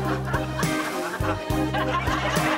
哈哈哈哈哈哈哈